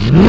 Mm-hmm.